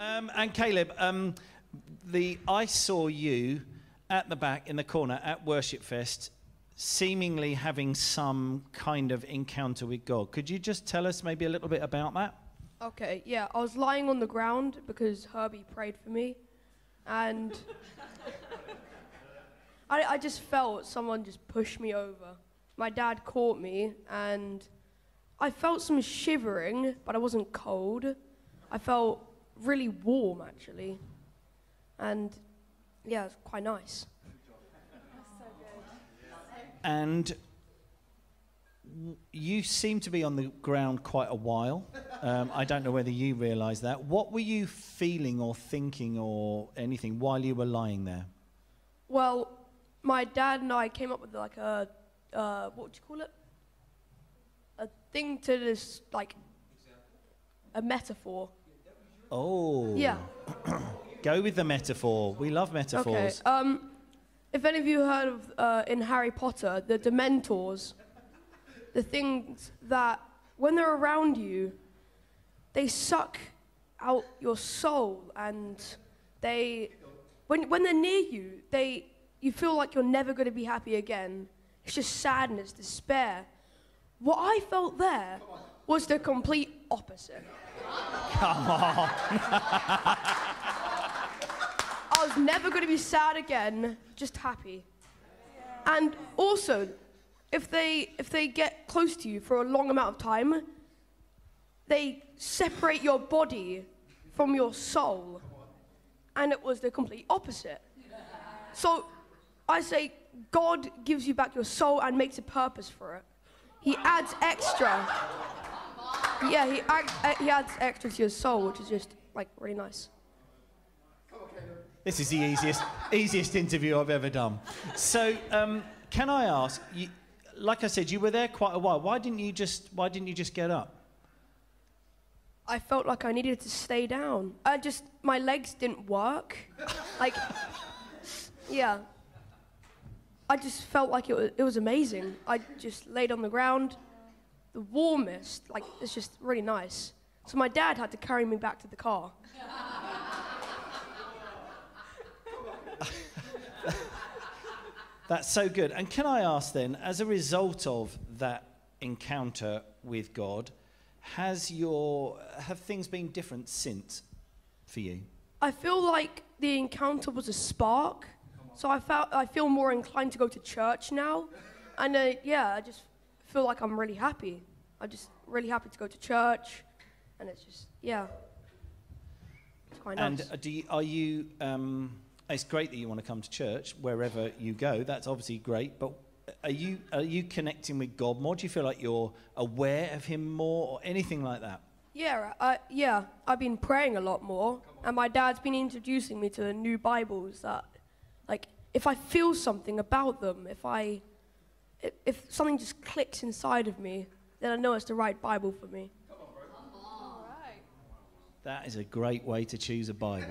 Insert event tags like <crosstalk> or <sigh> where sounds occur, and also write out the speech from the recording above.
Um, and Caleb, um, the I saw you at the back in the corner at Worship Fest, seemingly having some kind of encounter with God. Could you just tell us maybe a little bit about that? Okay, yeah, I was lying on the ground because Herbie prayed for me, and <laughs> I, I just felt someone just push me over. My dad caught me, and I felt some shivering, but I wasn't cold. I felt really warm, actually, and yeah, it's quite nice. And you seem to be on the ground quite a while. Um, I don't know whether you realise that. What were you feeling or thinking or anything while you were lying there? Well, my dad and I came up with like a, uh, what would you call it? A thing to this, like, a metaphor. Oh. Yeah. <clears throat> Go with the metaphor. We love metaphors. Okay. Um, if any of you heard of uh, in Harry Potter the Dementors, the things that when they're around you, they suck out your soul, and they, when when they're near you, they you feel like you're never going to be happy again. It's just sadness, despair. What I felt there was the complete opposite. Come on. I was never going to be sad again, just happy. And also, if they if they get close to you for a long amount of time, they separate your body from your soul. And it was the complete opposite. So I say God gives you back your soul and makes a purpose for it. He adds extra. Yeah, he, uh, he adds extra to your soul, which is just like really nice. This is the easiest, easiest interview I've ever done. So, um, can I ask? You, like I said, you were there quite a while. Why didn't you just? Why didn't you just get up? I felt like I needed to stay down. I just my legs didn't work. like, yeah. I just felt like it was, it was amazing. I just laid on the ground, the warmest. Like it's just really nice. So my dad had to carry me back to the car. That's so good. And can I ask then, as a result of that encounter with God, has your have things been different since for you? I feel like the encounter was a spark. So I felt I feel more inclined to go to church now, and uh, yeah, I just feel like I'm really happy. I'm just really happy to go to church, and it's just yeah, it's quite And nice. uh, do you, are you? Um, it's great that you want to come to church wherever you go. That's obviously great. But are you are you connecting with God more? Do you feel like you're aware of Him more, or anything like that? Yeah, I, yeah, I've been praying a lot more, and my dad's been introducing me to the new Bibles that, like, if I feel something about them, if I, if something just clicks inside of me, then I know it's the right Bible for me. That is a great way to choose a Bible.